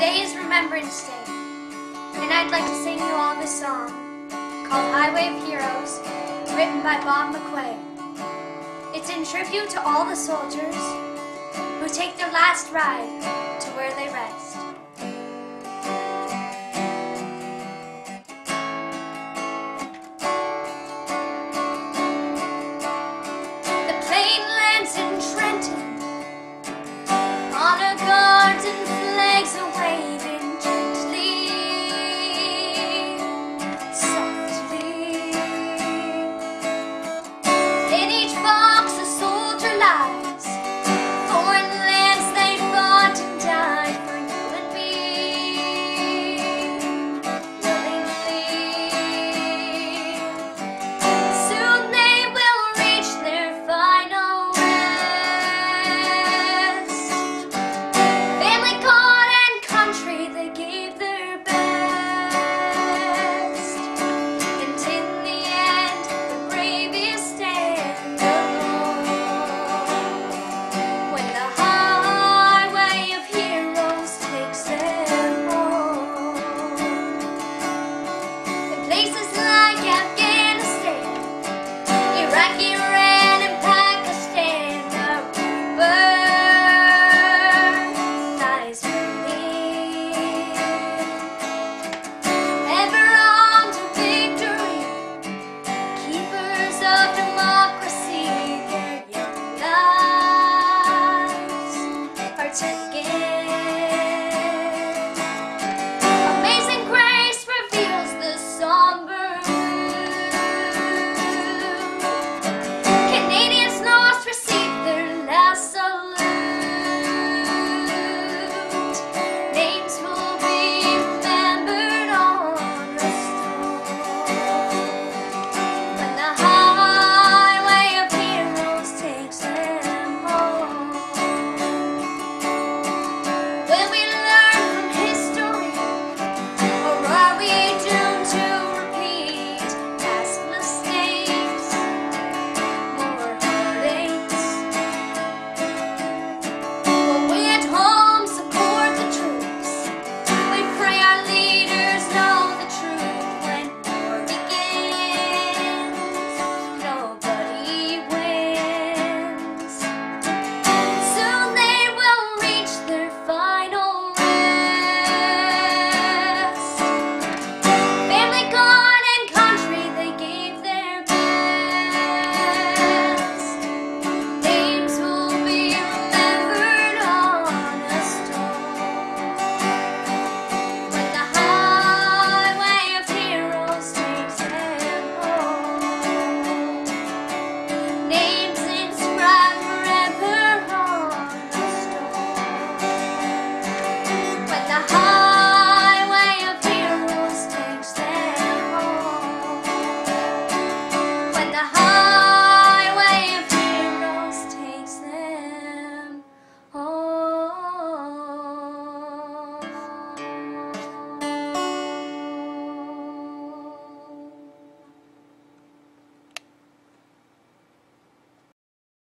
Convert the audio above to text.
Today is Remembrance Day, and I'd like to sing you all this song called Highway of Heroes, written by Bob McQuay. It's in tribute to all the soldiers who take their last ride to where they rest.